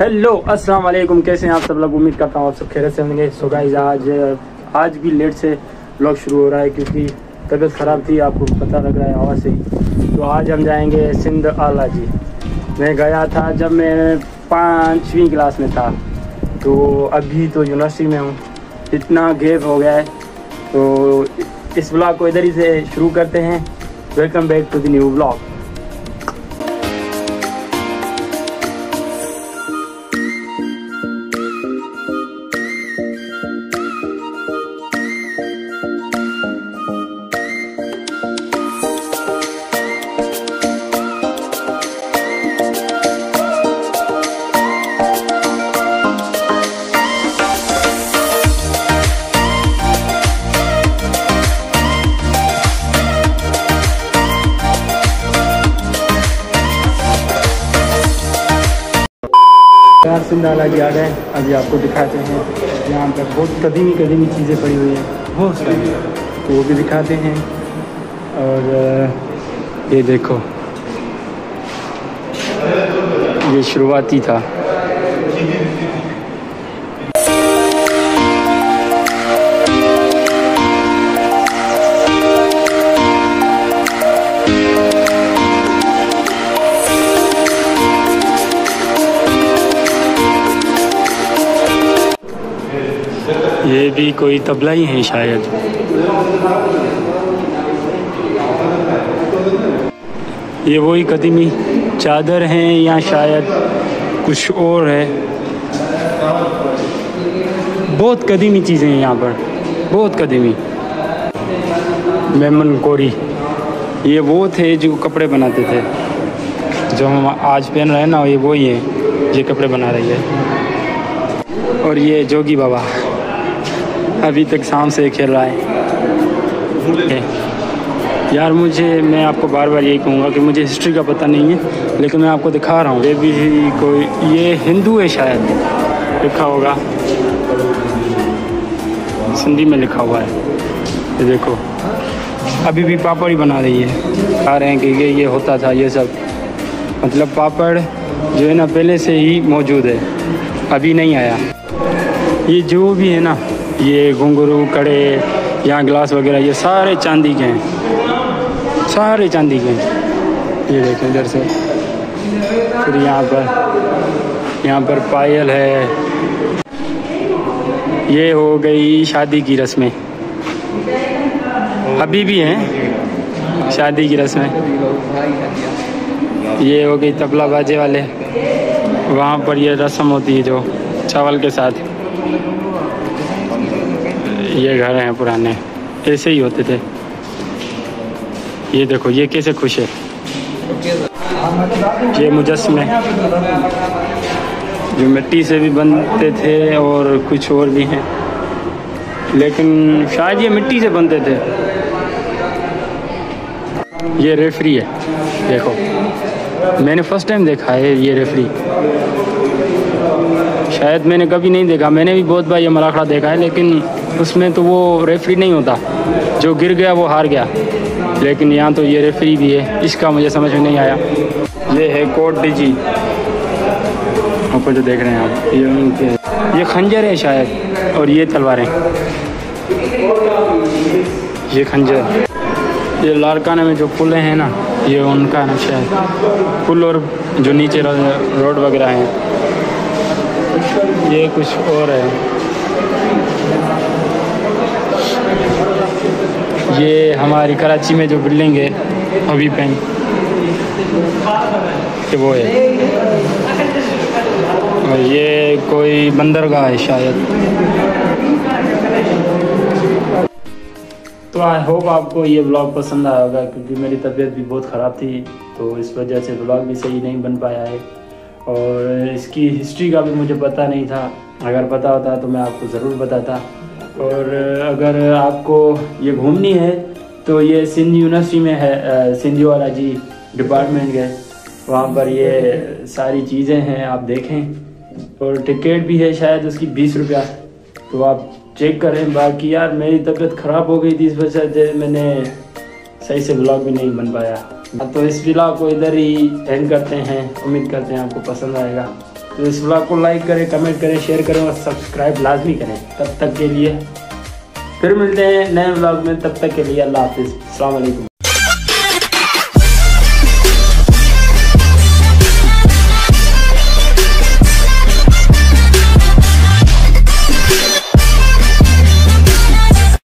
Hello अस्सलाम वालेकुम कैसे हैं आप सब लोग? उम्मीद करता हूँ आप सब खैर से होंगे। सो गाइस आज आज भी लेट से ब्लॉग शुरू हो रहा है क्योंकि तबीयत ख़राब थी, आपको पता लग रहा है हवा से ही। तो आज हम जाएँगे सिंध आला जी। मैं गया था जब मैं पाँचवीं क्लास में था। तो अभी तो यूनिवर्सिटी में हूँ। इतना गैप हो गया है। तो इस ब्लॉग को इधर ही से शुरू करते हैं। Welcome back to the new blog यार सिंधाला जी आ गए। अभी आपको दिखाते हैं यहाँ पर बहुत कदीमी कदीमी चीज़ें पड़ी हुई हैं। बहुत सारी तो वो भी दिखाते हैं। और ये देखो। ये शुरुआती था। ये भी कोई तबला ही है शायद। ये वही कदीमी चादर हैं या शायद कुछ और है। बहुत कदीमी चीज़ें हैं यहाँ पर, बहुत कदीमी। मेमन कोरी, ये वो थे जो कपड़े बनाते थे। जो हम आज पहन रहे हैं ना, ये वही है, ये कपड़े बना रही है। और ये जोगी बाबा। अभी तक शाम से खेल रहा है। यार मुझे मैं आपको बार बार यही कहूँगा कि मुझे हिस्ट्री का पता नहीं है लेकिन मैं आपको दिखा रहा हूँ। ये भी कोई ये हिंदू है शायद लिखा होगा। सिंधी में लिखा हुआ है। ये देखो। अभी भी पापड़ ही बना रही है। खा रहे हैं कि ये ये होता था ये सब। मतलब पापड़ जो है ना पहले से ही मौजूद है। अभी नहीं आया। ये जो भी है ना ये घुंघरू, कड़े, यहाँ गिलास वगैरह, ये सारे चांदी के हैं। सारे चांदी के हैं। ये देखें इधर से। फिर यहाँ पर यहाँ पर पायल है। ये हो गई शादी की रस्में। अभी भी हैं, शादी की रस्में। ये हो गई तबला बाजे वाले। वहाँ पर ये रस्म होती है जो चावल के साथ। ये घर हैं पुराने, ऐसे ही होते थे। ये देखो, ये कैसे खुश है। ये मुजस्मे। जो मिट्टी से भी बनते थे और कुछ और भी हैं। लेकिन शायद ये मिट्टी से बनते थे। ये रेफरी है, देखो। मैंने फ़र्स्ट टाइम देखा है ये रेफरी। शायद मैंने कभी नहीं देखा। मैंने भी बहुत बार ये मलाखड़ा देखा है, लेकिन उसमें तो वो रेफरी नहीं होता। जो गिर गया, वो हार गया। लेकिन यहाँ तो ये रेफरी भी है, इसका मुझे समझ में नहीं आया। ये है कोट डिजी ऊपर जो देख रहे हैं आप, ये उनके ये खंजर है शायद, और ये तलवारें ये खंजर। ये लारकाना में जो पुल हैं ना, ये उनका है ना शायद। पुल और जो नीचे रोड वगैरह हैं। ये कुछ और है। ये हमारी कराची में जो बिल्डिंग है, अभी बैंक ये वो है। और ये कोई बंदरगाह है शायद। तो आई होप आपको ये ब्लॉग पसंद आया होगा, क्योंकि मेरी तबीयत भी बहुत ख़राब थी तो इस वजह से ब्लॉग भी सही नहीं बन पाया है। और इसकी हिस्ट्री का भी मुझे पता नहीं था। अगर पता होता तो मैं आपको ज़रूर बताता। और अगर आपको ये घूमनी है तो ये सिंध यूनिवर्सिटी में है सिंधी वाला जी डिपार्टमेंट है वहाँ पर ये सारी चीज़ें हैं, आप देखें। और टिकट भी है शायद उसकी बीस रुपया। तो आप चेक करें, बाकी यार मेरी तबीयत ख़राब हो गई थी इस वजह से मैंने सही से ब्लॉग भी नहीं बन पाया। तो इस ब्लॉग को इधर ही एंड करते हैं। उम्मीद करते हैं आपको पसंद आएगा। तो इस ब्लॉग को लाइक करें कमेंट करें शेयर करें और सब्सक्राइब लाजमी करें। तब तक के लिए फिर मिलते हैं नए ब्लॉग में। तब तक के लिए अल्लाह हाफिज़। अलैक्म।